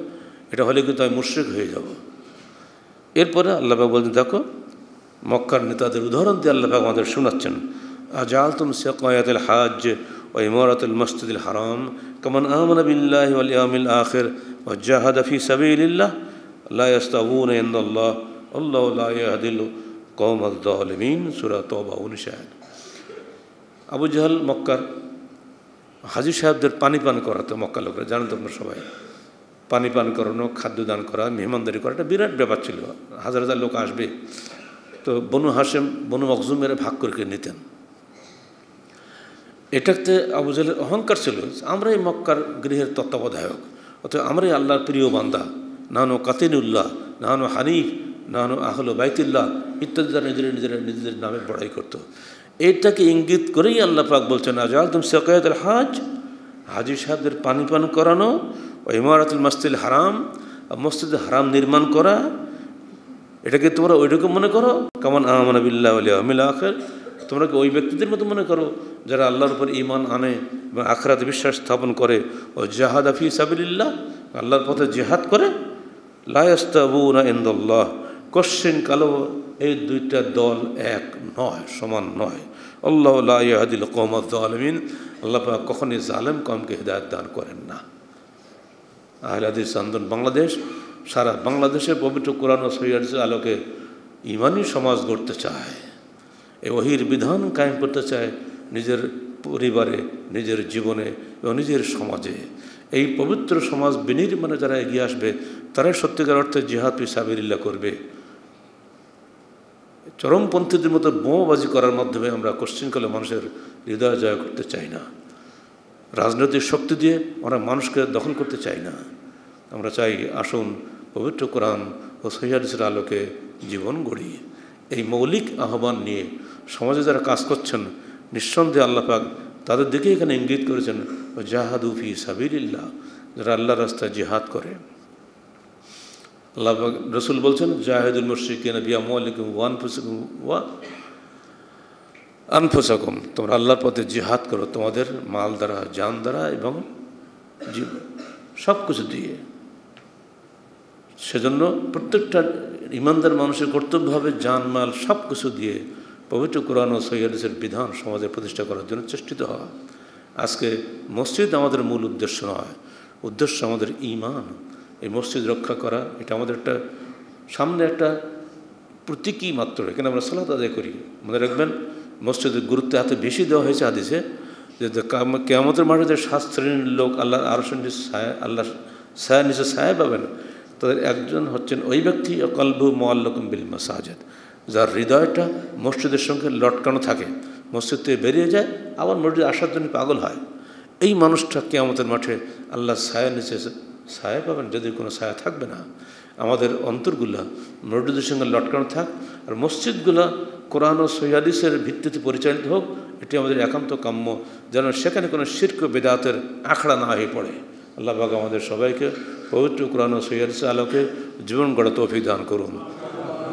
এটা হলে কিন্তু আমি মুশ্রিক হয়ে যাব। এরপরে আল্লাহবাক বলতে দেখো, মক্কার নেতাদের উদাহরণ দিয়ে আল্লাহবাক আমাদের শোনাচ্ছেন। আজাল তুম সেকয়াতুল হাজ ও ইমরাতুল মসজিদুল হারাম, কমন আমন বিল্লাহ আলিয়ামিল আখির ও জাহাদ ফি সাবিল্লাহ লা ইস্তাবুন ইন্দাল্লাহ, আল্লাহ লা ইয়াহদিল কওমাল জালিমিন আবু জাহাল মক্কার হাজি সাহেবদের পানি পান করাতো মক্কা লোকরা, জানেন তোমরা সবাই? পানি পান করানো, খাদ্য দান করা, মেহমানদারি করা একটা বিরাট ব্যাপার ছিল। হাজার হাজার লোক আসবে। তো বনু হাসেম বনু মকজুমের ভাগ করে নিতেন। এটাতে আবু জাহেলের অহংকার ছিল আমরাই মক্কার গৃহের তত্ত্বাবধায়ক। অথবা আমরাই আল্লাহর প্রিয় বান্দা। নানো কাতিনুল্লাহ, নানো হানিফ, নানো আহল বাইতুল্লাহ ইত্যাদি তারা নিজেরা নিজেরা নিজেদের নামে বড়াই করতো। এটাকে ইঙ্গিত করেই আল্লাহ পাক বলছেন আজাল তুমি সকায়তের হাজ। হাজি সাহেবদের পানি পান করানো, ও ইমারাতুল মসজিদ হারাম মসজিদে হারাম নির্মাণ করা, এটাকে তোমরা ওইরকম মনে করো? কেমন আমানা বিল্লাহ আমিল আখের। তোমরা ওই ব্যক্তিদের মতো মনে করো যারা আল্লাহর উপর ইমান আনে এবং আখরাত বিশ্বাস স্থাপন করে? ও জাহাদ আফি সাবিল্লাহ আল্লাহর পথে জেহাদ করে? লায়াস্তাবুনা ইন্দল্লাহ। কোশ্চিন কালো এই দুইটা দল এক নয়, সমান নয়। আল্লাহ লাহাদিল কৌমদ আলমিন আল্লাহ কখনই জালেম কমকে হৃদায়ত দান করেন না। আহলাদিস আন্দোলন বাংলাদেশ। সারা বাংলাদেশে পবিত্র কোরআন ও সৈয়াদিসের আলোকে ইমানই সমাজ গড়তে চায়। এই ওহির বিধান কায়েম করতে চায় নিজের পরিবারে, নিজের জীবনে এবং নিজের সমাজে। এই পবিত্র সমাজ বিনির্মাণে যারা এগিয়ে আসবে, তারাই সত্যিকার অর্থে জিহাদ সাবিরিল্লা করবে। চরমপন্থীদের মতো বোমাবাজি করার মাধ্যমে আমরা কোশ্চিনকালে মানুষের হৃদয় জয় করতে চাই না। রাজনৈতিক শক্তি দিয়ে আমরা মানুষকে দখল করতে চাই না। আমরা চাই আসুন, পবিত্র কোরআন ও সহিদের আলোকে জীবন গড়ি। এই মৌলিক আহ্বান নিয়ে সমাজে যারা কাজ করছেন, নিঃসন্দেহে আল্লাপাক তাদের দিকে এখানে ইঙ্গিত করেছেন ও জাহাদুফি সাবিরিল্লাহ যারা আল্লাহ রাস্তায় জিহাদ করে। আল্লাহ রসুল বলছেন, জাহেদুল মুর্শিকিন বিয়া ওয়ান ওয়া আনফুসাকুম তোমরা আল্লাহর পথে জিহাদ করো, তোমাদের মাল দ্বারা, জান দ্বারা এবং সব কিছু দিয়ে। সেজন্য প্রত্যেকটা ইমানদার মানুষের কর্তব্য হবে জান, মাল সব কিছু দিয়ে পবিত্র কোরআন ও সৈয়াদিসের বিধান সমাজে প্রতিষ্ঠা করার জন্য চেষ্টিত হওয়া। আজকে মসজিদ আমাদের মূল উদ্দেশ্য নয়, উদ্দেশ্য আমাদের ইমান এই মসজিদ রক্ষা করা, এটা আমাদের একটা সামনে একটা প্রতীকী মাত্র। এখানে আমরা সালাত আদায় করি। মনে রাখবেন, মসজিদের গুরুত্ব এত বেশি দেওয়া হয়েছে আদিসে যে কেমতের মাঠে যে সাত শ্রেণির লোক আল্লাহ আরও ছায়া আল্লাহ ছায়া নিচে ছায়া পাবেন, তাদের একজন হচ্ছেন ওই ব্যক্তি কলবু মোয়াল্লকুম বিল মাসাজেদ, যার হৃদয়টা মসজিদের সঙ্গে লটকানো থাকে। মসজিদ থেকে বেরিয়ে যায়, আবার মসজিদ আসার জন্য পাগল হয়। এই মানুষটা কেয়ামতের মাঠে আল্লাহ ছায়া নিচে ছায়া পাবেন, যদি কোনো ছায়া থাকবে না। আমাদের অন্তরগুলা মসজিদের সঙ্গে লটকানো থাক, আর মসজিদগুলা কোরআন ও সৈয়াদিসের ভিত্তিতে পরিচালিত হোক, এটি আমাদের একান্ত কাম্য, যেন সেখানে কোনো শির্ক বেদাতের আখড়া না হয়ে পড়ে। আল্লাহ বাগ আমাদের সবাইকে পবিত্র কোরআন ও সৈয়াদিস আলোকে জীবন গড়া তৌফিক দান করুন।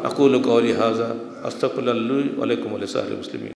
আকুল কৌলি হাজা আস্তফুল্লাহ আলাইকুম আলী সাহেব মুসলিম